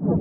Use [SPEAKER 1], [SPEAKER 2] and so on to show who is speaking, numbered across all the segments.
[SPEAKER 1] Hi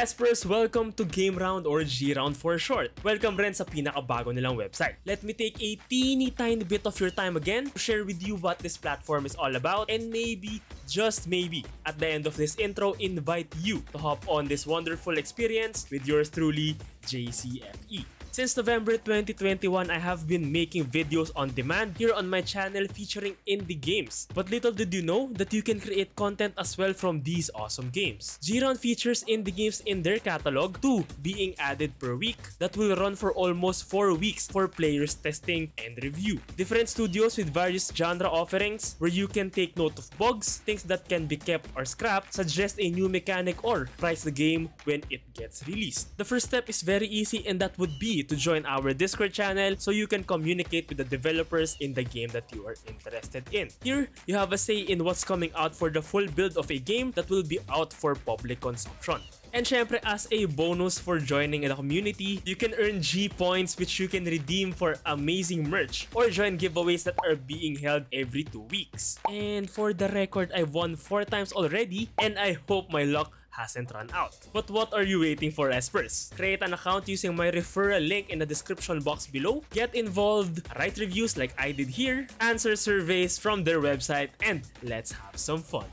[SPEAKER 1] Espers! Welcome to Game Round or G Round for short. Welcome rin sa pinakabago nilang website. Let me take a teeny tiny bit of your time again to share with you what this platform is all about and maybe, just maybe, at the end of this intro, invite you to hop on this wonderful experience with yours truly, JCFE. Since November 2021, I have been making videos on demand here on my channel featuring indie games. But little did you know that you can create content as well from these awesome games. Giron features indie games in their catalog, two being added per week that will run for almost 4 weeks for players testing and review. Different studios with various genre offerings where you can take note of bugs, things that can be kept or scrapped, suggest a new mechanic or price the game when it gets released. The first step is very easy and that would be to join our Discord channel so you can communicate with the developers in the game that you are interested in. Here, you have a say in what's coming out for the full build of a game that will be out for public consumption. And syempre, as a bonus for joining the community, you can earn G points which you can redeem for amazing merch or join giveaways that are being held every two weeks. And for the record, I've won 4 times already and I hope my luck hasn't run out. But what are you waiting for Espers? Create an account using my referral link in the description box below, get involved, write reviews like I did here, answer surveys from their website, and let's have some fun.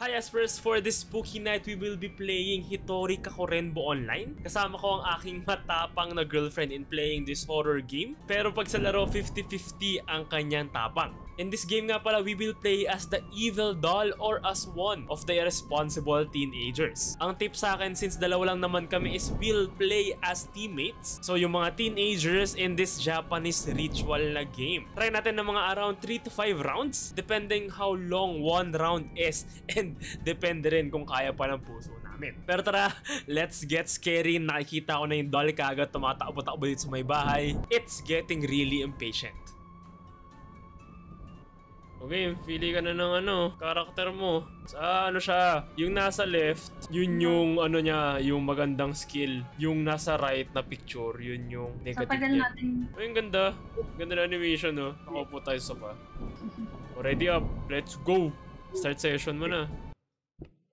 [SPEAKER 1] Hi Espers! For this spooky night, we will be playing Hitori Kakorenbo Online. Kasama ko ang aking matapang na girlfriend in playing this horror game. Pero pag sa laro, 50-50 ang kanyang tapang. In this game nga pala, we will play as the evil doll or as one of the irresponsible teenagers. Ang tip sa akin, since dalawa lang naman kami, is we'll play as teammates. So yung mga teenagers in this Japanese ritual na game. Try natin ng mga around 3 to 5 rounds, depending how long one round is and depende rin kung kaya pa ng puso namin. Pero tara, let's get scary. Nakikita ko na yung doll kagad tumatakbo-takbo dito sa may bahay. It's getting really impatient. Okay, pili ka na ng ano, karakter mo. Sa ano siya, yung nasa left, yun yung ano niya, yung magandang skill. Yung nasa right na picture, yun yung negative
[SPEAKER 2] Tapagal
[SPEAKER 1] niya.
[SPEAKER 2] natin.
[SPEAKER 1] Ay, ang ganda. Ganda na animation, no? Nakaupo tayo sa pa. Ready up. Let's go. Start session mo na.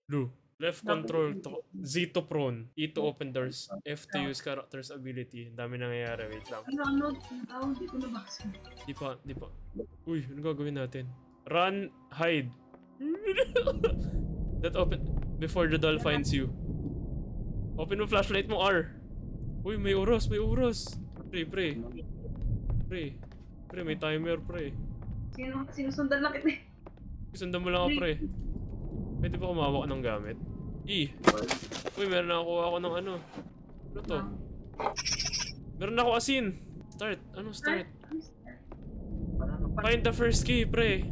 [SPEAKER 1] Blue. Left control to Z to prone. E to open doors. F to use character's ability. Ang dami nangyayari. Wait lang.
[SPEAKER 2] Ano, ano, ano tawag? Di ko nabasa.
[SPEAKER 1] Di pa, di pa. Uy, ano gagawin natin? Run, hide. That open before the doll finds you. Open mo flashlight mo, R. Uy, may oras, may oras. Pre, pre. Pre. Pre, may timer, pre.
[SPEAKER 2] Sino, sinusundan lang kita eh.
[SPEAKER 1] Sundan mo lang ako, pre. Pwede ba kumawa ka ng gamit? E. Uy, meron na ako ng ano. Ano to? Meron ako asin. Start. Ano start? Find the first key, pre.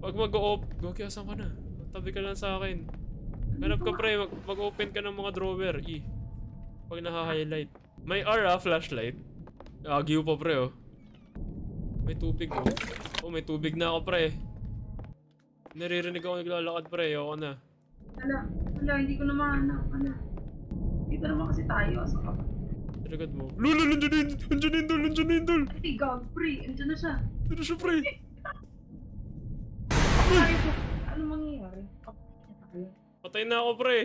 [SPEAKER 1] Pag mag-o-op, Goki, asan ka na? Tabi ka lang sa akin. Hanap ka, pre. Mag- Mag-open ka ng mga drawer. E. Pag naha-highlight. May R, ah, flashlight. Agyo pa, pre, oh. May tubig, oh. Oh, may tubig na ako, pre. Naririnig ako naglalakad, pre. Ayoko na.
[SPEAKER 2] Wala, wala, hindi ko na mahanap. Wala. Dito naman kasi tayo. Asa ka ba?
[SPEAKER 1] Tinagad mo. Lolo, nandiyan yun! Nandiyan yun, dol! Nandiyan yun, dol!
[SPEAKER 2] Ay, gag, pre. Andiyan na siya.
[SPEAKER 1] Ano siya, pre?
[SPEAKER 2] Ay, ano mangyayari? Tayo.
[SPEAKER 1] Patay na ako, pre.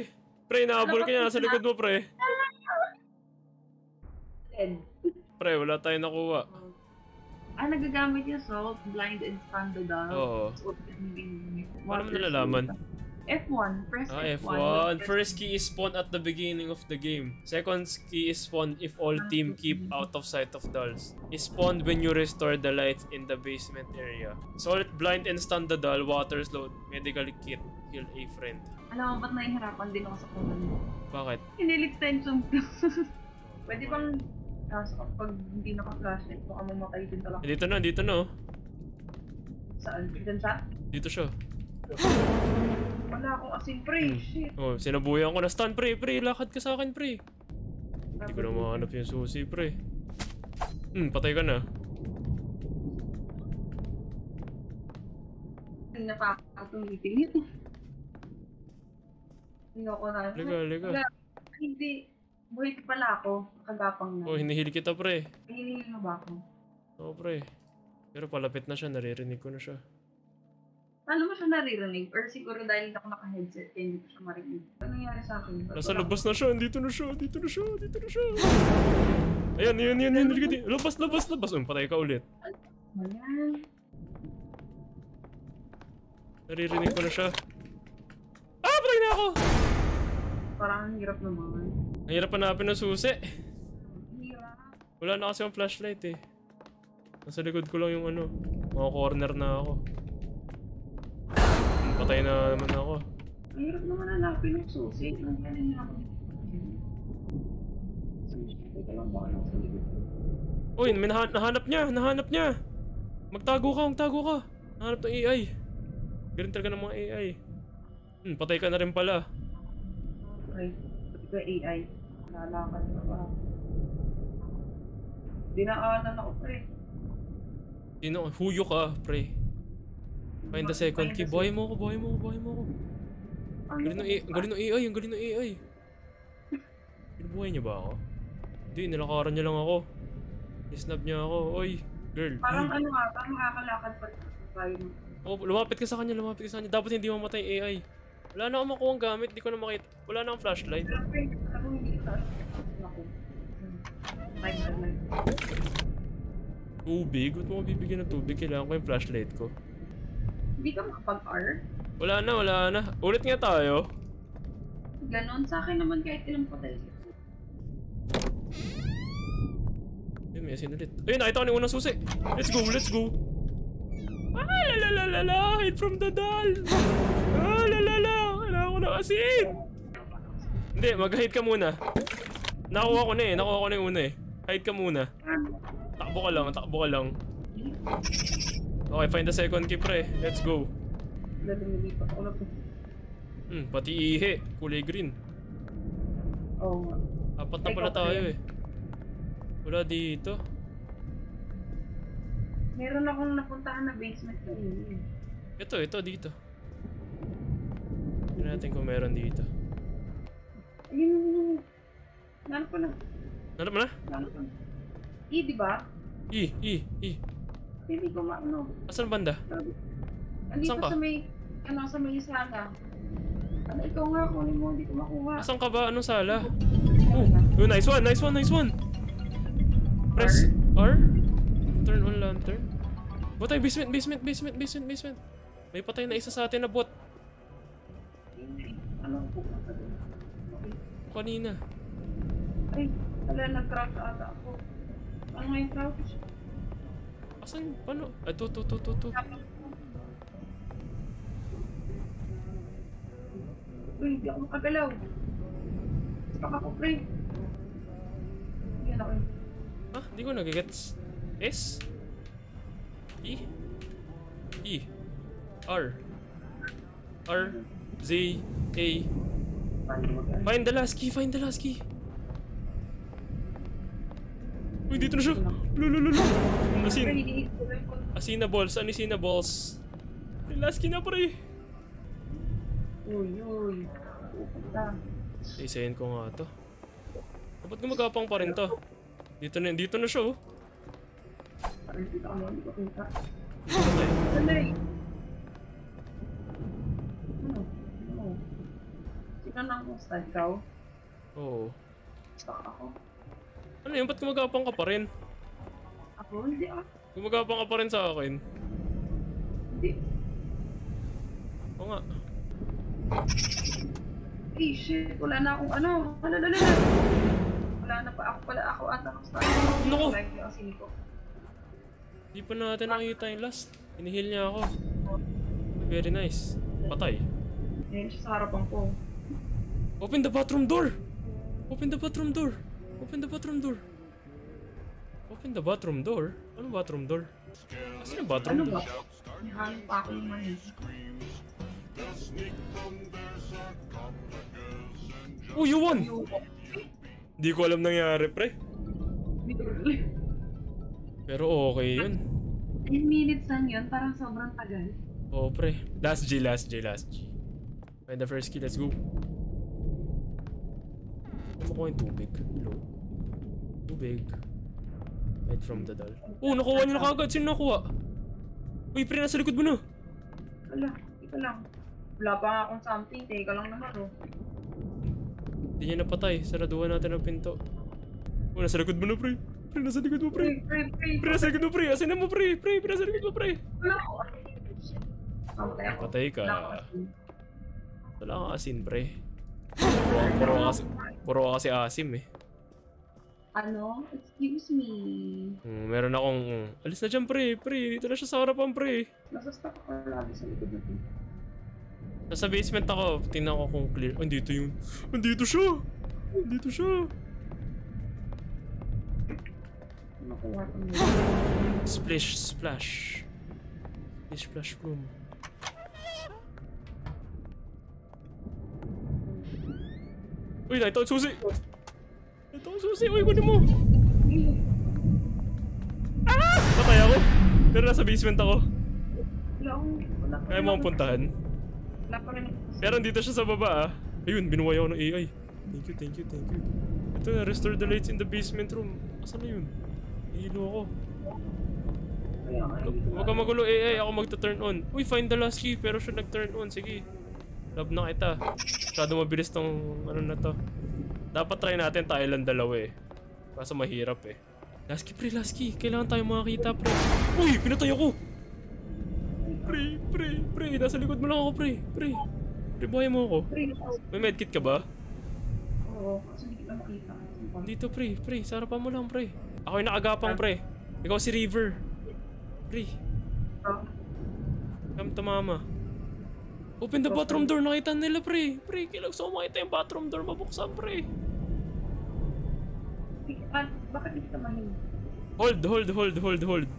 [SPEAKER 1] Pre, nahabol ka niya. Nasa likod mo, pre.
[SPEAKER 2] Ed.
[SPEAKER 1] Pre, wala tayong nakuha.
[SPEAKER 2] Ah, nagagamit yung salt, blind, and standard doll.
[SPEAKER 1] Oo. Paano mo nalalaman?
[SPEAKER 2] F1. Press
[SPEAKER 1] Ah,
[SPEAKER 2] F1.
[SPEAKER 1] F1. First key is spawned at the beginning of the game. Second key is spawned if all team keep out of sight of dolls. Is spawned when you restore the lights in the basement area. Salt, blind, and stun the doll. Water slowed. Medical kit. Heal a friend.
[SPEAKER 2] Alam mo, ba't nahihirapan din ako sa kunan mo?
[SPEAKER 1] Bakit?
[SPEAKER 2] Hinil extension ko. Pwede bang Tapos kapag hindi naka-flashlight, baka mamatay din talaga.
[SPEAKER 1] Eh, dito na, dito na oh.
[SPEAKER 2] Saan? Diyan siya?
[SPEAKER 1] Dito siya.
[SPEAKER 2] Wala akong asin, pre.
[SPEAKER 1] Hmm.
[SPEAKER 2] Shit.
[SPEAKER 1] Oh, sinabuyan ko na stun, pre. Pre, lakad ka sa akin, pre. Hindi ko na mahanap yung susi, pre. Hmm, patay ka na.
[SPEAKER 2] Hindi na pa ako tumitingin. Hindi ako na.
[SPEAKER 1] Liga, liga.
[SPEAKER 2] Wala. Hindi. Buhay pala ako. Kagapang na.
[SPEAKER 1] Oh, hinihil kita, pre.
[SPEAKER 2] Hinihil na ba ako?
[SPEAKER 1] Oo, pre. Pero palapit na siya, naririnig ko na siya.
[SPEAKER 2] Paano mo siya naririnig? Or siguro dahil hindi ako naka-headset, kaya hindi ko siya marinig. Ano nangyari sa akin? Ba't
[SPEAKER 1] Nasa labas na siya, dito na siya, dito na siya, dito na siya. Ayan, yun, yun, yun, yun, labas, labas, labas. Um, patay ka ulit.
[SPEAKER 2] Ayan.
[SPEAKER 1] Naririnig ko na siya. Ah, patay na ako!
[SPEAKER 2] Parang ang hirap naman.
[SPEAKER 1] Nahirap hanapin ng susi.
[SPEAKER 2] Ang Hirap.
[SPEAKER 1] Wala na kasi yung flashlight eh. Nasa likod ko lang yung ano. Mga corner na ako. Patay na naman ako.
[SPEAKER 2] Ang hirap naman hanapin yung susi. Ang galing niya ako.
[SPEAKER 1] Uy, may naha- nahanap niya, nahanap niya. Magtago ka, magtago ka. Nahanap ng AI. Ganun talaga ng mga AI. Hmm, patay ka na rin pala.
[SPEAKER 2] Okay. Pati ka AI. Lalakad ka pa. Dinaanan ako pre.
[SPEAKER 1] Sino? Huyo ka, pre. Find the second key. Buhay mo ako, buhay mo ako, buhay mo ako.
[SPEAKER 2] Ano
[SPEAKER 1] Galing ng AI, ang galing ng AI, ang galing ng AI. Binubuhay niya ba ako? Hindi, nilakaran niya lang ako. Isnab niya ako. Oy, girl.
[SPEAKER 2] Parang ano nga, parang makakalakad pa tayo.
[SPEAKER 1] Oh, lumapit ka sa kanya, lumapit ka sa kanya. Dapat hindi mamatay AI. Wala na akong makuha ang gamit, di ko na makita. Wala na akong flashlight. Tubig? Ba't mo bibigyan ng tubig? Kailangan ko yung flashlight ko.
[SPEAKER 2] Hindi ka makapag-R?
[SPEAKER 1] Wala na, wala na. Ulit nga tayo.
[SPEAKER 2] Ganon. Sa akin naman kahit ilang patay.
[SPEAKER 1] Ayun, may asin ulit. Ayun, nakita ko na unang susi. Let's go, let's go. Ah, la la la la la, hide from the doll. Ah, la la la, kailangan ko ng asin. Hindi, mag-hide ka muna. Nakuha ko na eh, nakuha ko na yung una eh. Hide ka muna. Takbo ka lang, takbo ka lang. Okay, find the second key pre. Let's go. Hmm, pati ihi. Kulay green.
[SPEAKER 2] Oo nga.
[SPEAKER 1] Apat na pala tayo eh. Wala dito.
[SPEAKER 2] Meron akong napuntahan na basement kanina. eh.
[SPEAKER 1] Ito, ito, dito. Tignan natin kung meron dito.
[SPEAKER 2] Ayun, yun, yun. Nanap ko na.
[SPEAKER 1] Nanap mo na?
[SPEAKER 2] Nanap ko na. E, di ba?
[SPEAKER 1] I, I, I.
[SPEAKER 2] Hindi ko maano.
[SPEAKER 1] Asan banda?
[SPEAKER 2] Andito
[SPEAKER 1] ka?
[SPEAKER 2] sa may, ano, sa may sala. Ano, ikaw nga, kunin mo, hindi ko makuha.
[SPEAKER 1] Asan ka ba? Anong sala? Oh, oh, nice one, nice one, nice one. Press R. Turn on lantern. Botay, basement, basement, basement, basement, basement. May patay na isa sa atin na bot. Kanina.
[SPEAKER 2] Ay, wala, nag-crouch ata ako. Ano nga yung crouch?
[SPEAKER 1] Asan? Paano? Ah, to, to, to, to, to.
[SPEAKER 2] Uy, hindi ako makagalaw. Stuck ako, pre. Yan ako.
[SPEAKER 1] Ah, di ko nagigets. S? E? E. R. R. Z. A. Find the last key, find the last key. Uy, dito na siya. Lulululu.
[SPEAKER 2] Pre,
[SPEAKER 1] Asin.
[SPEAKER 2] hinihingi ko lang kung
[SPEAKER 1] Asina balls, balls. Yung last key na pre.
[SPEAKER 2] Uy, uy. Pupunta.
[SPEAKER 1] Isayin ko nga to. Dapat gumagapang pa rin to. Dito na, dito na siya oh.
[SPEAKER 2] Dito
[SPEAKER 1] na tayo.
[SPEAKER 2] Nang ustad ikaw?
[SPEAKER 1] Oo.
[SPEAKER 2] Stuck ako.
[SPEAKER 1] Ano yun? Ba't gumagapang ka pa rin?
[SPEAKER 2] Ako? Hindi ah.
[SPEAKER 1] Gumagapang ka pa rin sa akin.
[SPEAKER 2] Hindi.
[SPEAKER 1] Oo nga.
[SPEAKER 2] Eh, shit. Wala na akong ano. Wala, wala, wala. Wala na pa. Ako pala. Ako ata ako stuck.
[SPEAKER 1] Naku!
[SPEAKER 2] Like yung asin ko.
[SPEAKER 1] Di pa natin nakita yung last. Inihil niya ako. Very nice. Patay.
[SPEAKER 2] Ngayon siya sa harapan ko.
[SPEAKER 1] Open the bathroom door! Open the bathroom door! Open the bathroom door! Open the bathroom door? Anong bathroom door? Asan yung bathroom
[SPEAKER 2] Ano
[SPEAKER 1] door?
[SPEAKER 2] ba? Yung mani.
[SPEAKER 1] Oh, you won! Di ko alam nangyari, pre. Pero okay yun.
[SPEAKER 2] 10 minutes lang yun. Parang sobrang tagal.
[SPEAKER 1] Oo, pre. Last G, last G, last G. Find the first key, let's go. Ano ko yung tubig? Hello? Tubig. Right from the doll. Oh, nakuha niyo na kagad. Sino nakuha? Uy, pre, nasa likod mo na.
[SPEAKER 2] Wala, teka lang. Wala pa nga akong something, teka lang naman oh.
[SPEAKER 1] Hindi niya napatay. Saraduhan natin ang pinto. Oh, nasa likod mo na, pre. Pre, nasa likod mo, pre.
[SPEAKER 2] Pre, pre, pre.
[SPEAKER 1] Pre, nasa likod mo, pre. Asin na mo, pre. Pre, pre, nasa likod mo, pre.
[SPEAKER 2] Wala ako.
[SPEAKER 1] Patay ka.
[SPEAKER 2] Wala ako asin.
[SPEAKER 1] Wala kang asin, pre. Puro, kasi, asim, eh.
[SPEAKER 2] Ano? Excuse me.
[SPEAKER 1] Hmm, meron akong... mm, alis na dyan, pre. Pre, dito na siya sa harapan, pre.
[SPEAKER 2] Nasa stuck ako lagi sa likod na pinto.
[SPEAKER 1] Nasa basement ako. Tingnan ko kung clear. Andito yun. Andito siya. Andito siya.
[SPEAKER 2] Nakuha ko na.
[SPEAKER 1] Splish, splash. Splish, splash, boom. Uy, nakita yung susi! Nakita susi! Uy, kunin mo! Ah! Patay ako! Pero nasa basement ako. Kaya mo akong puntahan. Pero dito siya sa baba ah. Ayun, binuway ako ng AI. Thank you, thank you, thank you. Ito na, restore the lights in the basement room. Asan na yun? Nahilo ako. Huwag ka magulo AI, ako magta-turn on. Uy, find the last key, pero siya nag-turn on. Sige. Love na kita. Masyado mabilis tong ano na to. Dapat try natin tayo lang dalawa eh. Kaso mahirap eh. Last key pre, last key. Kailangan tayo makakita pre. Uy, pinatay ako! Pre, pre, pre. Nasa likod mo lang ako pre. Pre. Pre, buhay mo ako. May medkit ka ba?
[SPEAKER 2] Oo, kasi hindi lang makita.
[SPEAKER 1] Dito pre, pre. Sa harapan mo lang pre. Ako yung nakagapang pre. Ikaw si River. Pre,
[SPEAKER 2] Ah,
[SPEAKER 1] come to mama. Open the bathroom door, nakita nila pre. Pre, kailang gusto ko makita yung bathroom door mabuksan pre.
[SPEAKER 2] ah, bakit hindi ka mahinig?
[SPEAKER 1] Hold, hold, hold, hold, hold.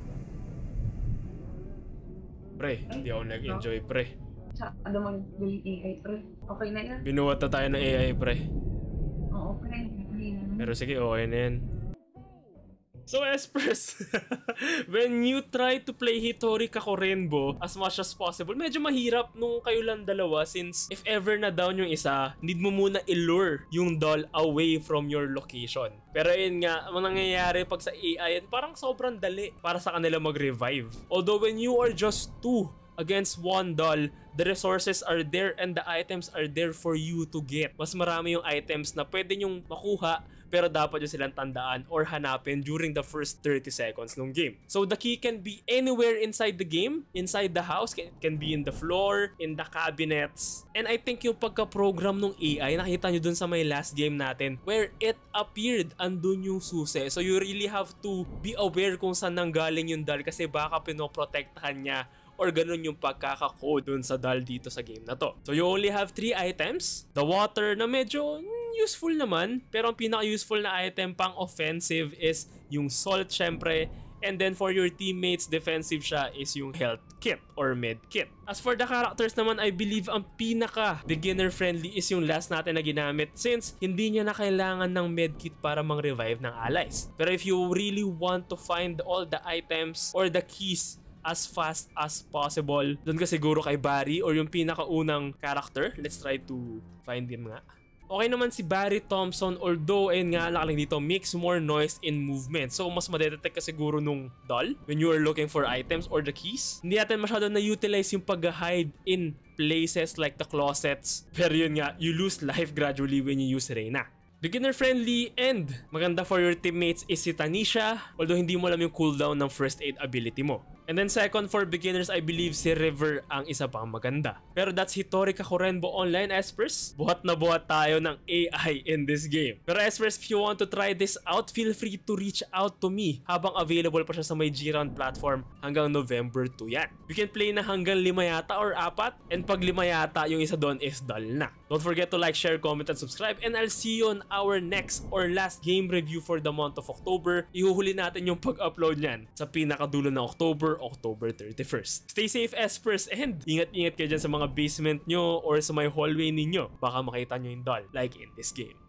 [SPEAKER 1] Pre, hindi ako nag-enjoy pre.
[SPEAKER 2] Sa ano mang galing AI, pre. Okay na yan?
[SPEAKER 1] Binuwat na tayo ng AI pre.
[SPEAKER 2] Oo, okay na yan. Hindi na.
[SPEAKER 1] Pero sige, okay na yan. So Espers, when you try to play Hitori Kako Rainbow as much as possible, medyo mahirap nung kayo lang dalawa since if ever na down yung isa, need mo muna ilure yung doll away from your location. Pero yun nga, ang nangyayari pag sa AI, parang sobrang dali para sa kanila mag-revive. Although when you are just two against one doll, the resources are there and the items are there for you to get. Mas marami yung items na pwede nyong makuha pero dapat nyo silang tandaan or hanapin during the first 30 seconds ng game. So the key can be anywhere inside the game, inside the house, can, can be in the floor, in the cabinets. And I think yung pagka-program ng AI, nakita nyo dun sa may last game natin, where it appeared, andun yung susi. So you really have to be aware kung saan nanggaling yung dal kasi baka pinoprotektahan niya or ganun yung pagkaka-code dun sa dal dito sa game na to. So you only have three items. The water na medyo mm, useful naman, pero ang pinaka-useful na item pang offensive is yung salt syempre, and then for your teammates defensive siya is yung health kit or med kit. As for the characters naman, I believe ang pinaka beginner friendly is yung last natin na ginamit since hindi niya na kailangan ng med kit para mang-revive ng allies. Pero if you really want to find all the items or the keys as fast as possible. Doon ka siguro kay Barry or yung pinakaunang character. Let's try to find him nga. Okay naman si Barry Thompson although ayun nga nakalang dito makes more noise in movement. So mas madetect ka siguro nung doll when you are looking for items or the keys. Hindi natin masyado na-utilize yung pag-hide in places like the closets. Pero yun nga, you lose life gradually when you use Reyna. Beginner friendly and maganda for your teammates is si Tanisha although hindi mo alam yung cooldown ng first aid ability mo. And then second for beginners, I believe si River ang isa pang maganda. Pero that's Hitori Kakurenbo Online, Espers. Buhat na buhat tayo ng AI in this game. Pero Espers, if you want to try this out, feel free to reach out to me habang available pa siya sa may G-Round platform hanggang November 2 yan. You can play na hanggang lima yata or apat and pag lima yata, yung isa doon is dull na. Don't forget to like, share, comment, and subscribe and I'll see you on our next or last game review for the month of October. Ihuhuli natin yung pag-upload niyan sa pinakadulo ng October October 31st. Stay safe, Espers, and ingat-ingat kayo dyan sa mga basement nyo or sa may hallway ninyo. Baka makita nyo yung doll, like in this game.